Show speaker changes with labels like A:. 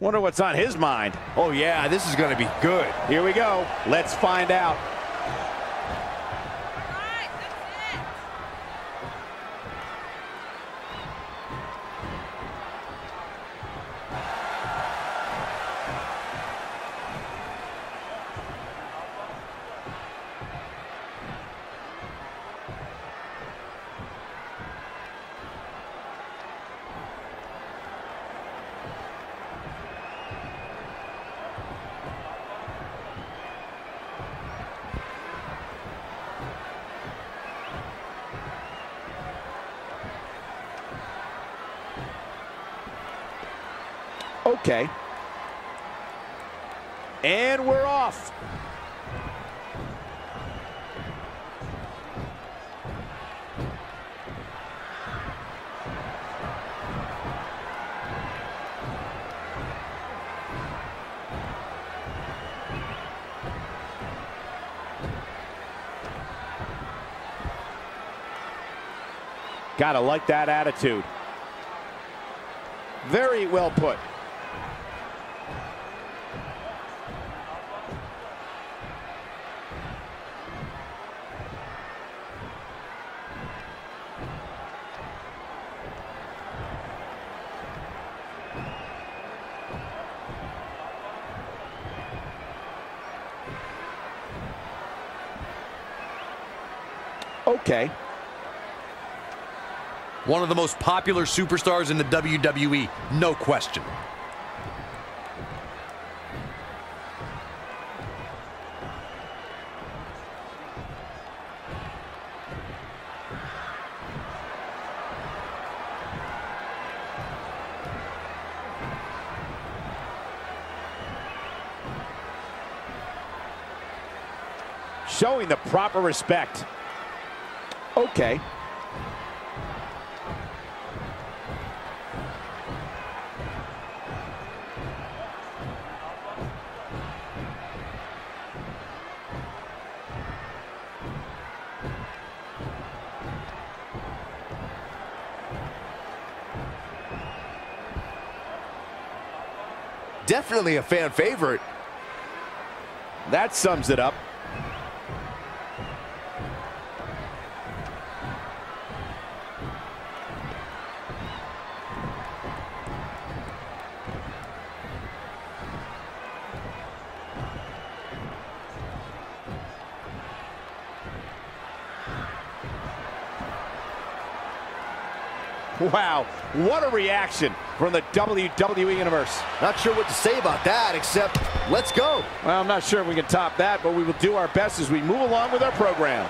A: Wonder what's on his mind.
B: Oh, yeah, this is going to be good.
A: Here we go. Let's find out. Okay. And we're off. Gotta like that attitude. Very well put. Okay.
B: One of the most popular superstars in the WWE, no question.
A: Showing the proper respect. Okay.
B: Definitely a fan favorite.
A: That sums it up. Wow, what a reaction from the WWE Universe.
B: Not sure what to say about that, except let's go.
A: Well, I'm not sure if we can top that, but we will do our best as we move along with our program.